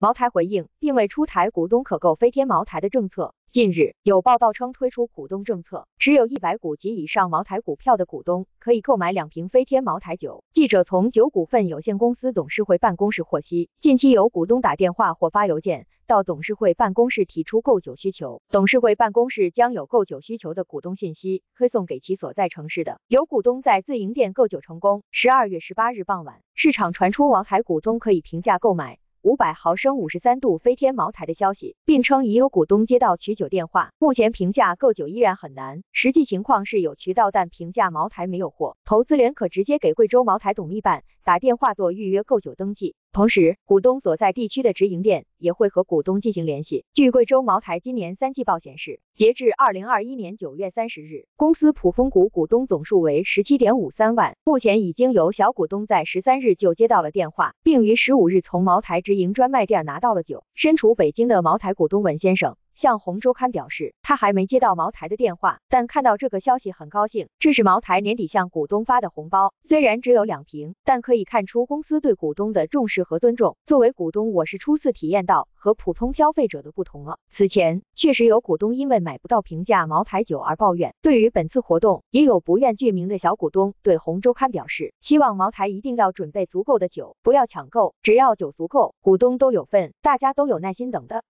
茅台回应，并未出台股东可购飞天茅台的政策。近日有报道称推出股东政策，持有一百股及以上茅台股票的股东可以购买两瓶飞天茅台酒。记者从酒股份有限公司董事会办公室获悉，近期有股东打电话或发邮件到董事会办公室提出购酒需求，董事会办公室将有购酒需求的股东信息推送给其所在城市的。有股东在自营店购酒成功。十二月十八日傍晚，市场传出茅台股东可以平价购买。五百毫升五十三度飞天茅台的消息，并称已有股东接到取酒电话，目前评价购酒依然很难。实际情况是有渠道，但评价茅台没有货。投资人可直接给贵州茅台董秘办打电话做预约购酒登记。同时，股东所在地区的直营店也会和股东进行联系。据贵州茅台今年三季报显示，截至二零二一年九月三十日，公司普丰股股东总数为十七点五三万。目前已经有小股东在十三日就接到了电话，并于十五日从茅台直营专卖店拿到了酒。身处北京的茅台股东文先生。向红周刊表示，他还没接到茅台的电话，但看到这个消息很高兴。这是茅台年底向股东发的红包，虽然只有两瓶，但可以看出公司对股东的重视和尊重。作为股东，我是初次体验到和普通消费者的不同了。此前确实有股东因为买不到平价茅台酒而抱怨。对于本次活动，也有不愿具名的小股东对红周刊表示，希望茅台一定要准备足够的酒，不要抢购，只要酒足够，股东都有份，大家都有耐心等的。